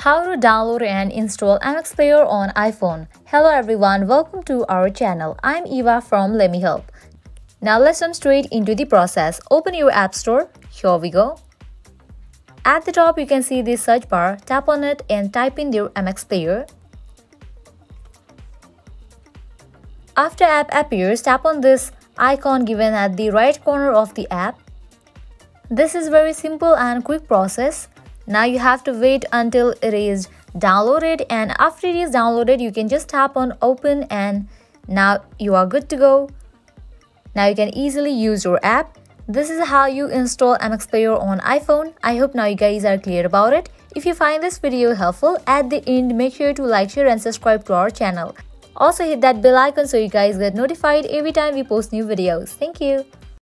How to download and install MX Player on iPhone. Hello everyone, welcome to our channel. I'm Eva from Let Me Help. Now let's jump straight into the process. Open your App Store. Here we go. At the top you can see the search bar. Tap on it and type in your MX Player. After app appears, tap on this icon given at the right corner of the app. This is very simple and quick process. Now you have to wait until it is downloaded and after it is downloaded you can just tap on open and now you are good to go. Now you can easily use your app. This is how you install MX Player on iPhone. I hope now you guys are clear about it. If you find this video helpful, at the end make sure to like, share and subscribe to our channel. Also hit that bell icon so you guys get notified every time we post new videos. Thank you.